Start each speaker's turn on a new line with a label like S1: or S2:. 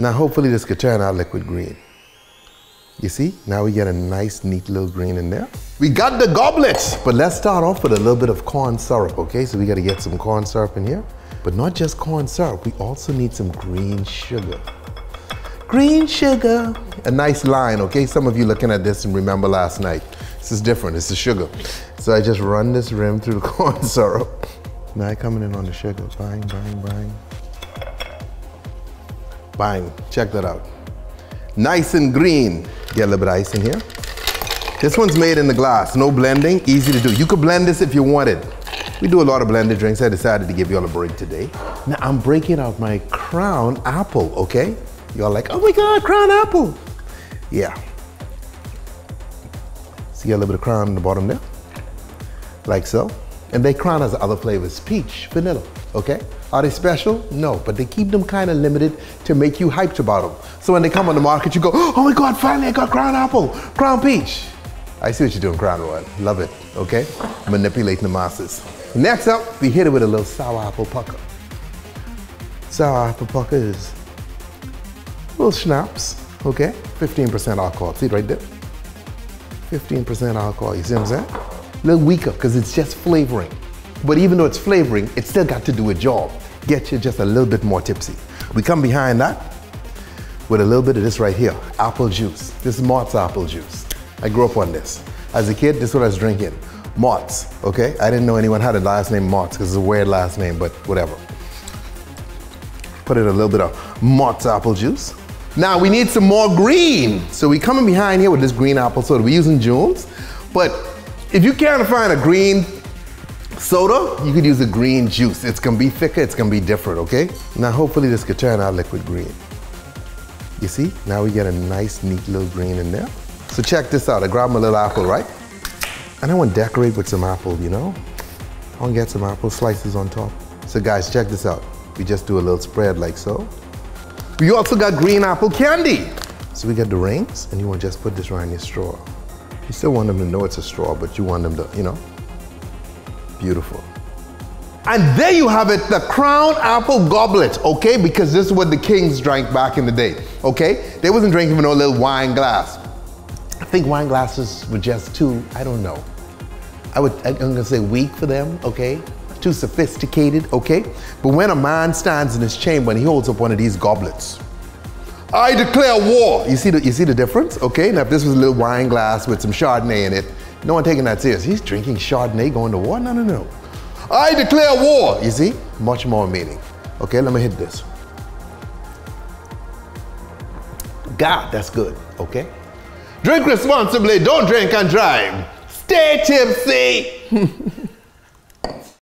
S1: Now hopefully this could turn out liquid green. You see, now we get a nice neat little green in there. We got the goblet, but let's start off with a little bit of corn syrup, okay? So we gotta get some corn syrup in here. But not just corn syrup, we also need some green sugar. Green sugar, a nice line, okay? Some of you looking at this and remember last night. This is different, this is sugar. So I just run this rim through the corn syrup. Now I coming in on the sugar, bang, bang, bang. Bang, check that out. Nice and green. Get a little bit of ice in here. This one's made in the glass, no blending, easy to do. You could blend this if you wanted. We do a lot of blended drinks. I decided to give you all a break today. Now I'm breaking out my crown apple, okay? Y'all like, oh my God, crown apple. Yeah. See a little bit of crown in the bottom there? Like so. And they crown has other flavors, peach, vanilla, okay? Are they special? No, but they keep them kind of limited to make you hyped about them. So when they come on the market, you go, oh my God, finally I got crown apple, crown peach. I see what you're doing, crown one. Love it, okay? Manipulating the masses. Next up, we hit it with a little sour apple pucker. Sour apple pucker is little schnapps, okay? 15% alcohol, see it right there? 15% alcohol, you see what I'm saying? A little weaker, because it's just flavoring. But even though it's flavoring, it still got to do a job. Get you just a little bit more tipsy. We come behind that with a little bit of this right here, apple juice. This is Mott's apple juice. I grew up on this. As a kid, this is what I was drinking. Mott's, okay? I didn't know anyone had a last name Mott's because it's a weird last name, but whatever. Put in a little bit of Mott's apple juice. Now we need some more green. So we coming behind here with this green apple soda. We're using Jones, but if you can't find a green soda, you could use a green juice. It's gonna be thicker, it's gonna be different, okay? Now hopefully this could turn out liquid green. You see, now we get a nice neat little green in there. So check this out, I grabbed my little apple, right? And I want to decorate with some apple, you know? I want to get some apple slices on top. So guys, check this out. We just do a little spread like so. We also got green apple candy. So we get the rings, and you want to just put this around your straw. You still want them to know it's a straw, but you want them to, you know, beautiful. And there you have it, the crown apple goblet, okay? Because this is what the kings drank back in the day, okay? They wasn't drinking from no little wine glass. I think wine glasses were just too, I don't know. I would, I'm gonna say weak for them, okay? Too sophisticated, okay? But when a man stands in his chamber and he holds up one of these goblets, I declare war. You see the, you see the difference? Okay, now if this was a little wine glass with some Chardonnay in it, no one taking that serious. He's drinking Chardonnay going to war? No, no, no. I declare war. You see? Much more meaning. Okay, let me hit this. God, that's good, okay? Drink responsibly, don't drink and drive. Stay tipsy.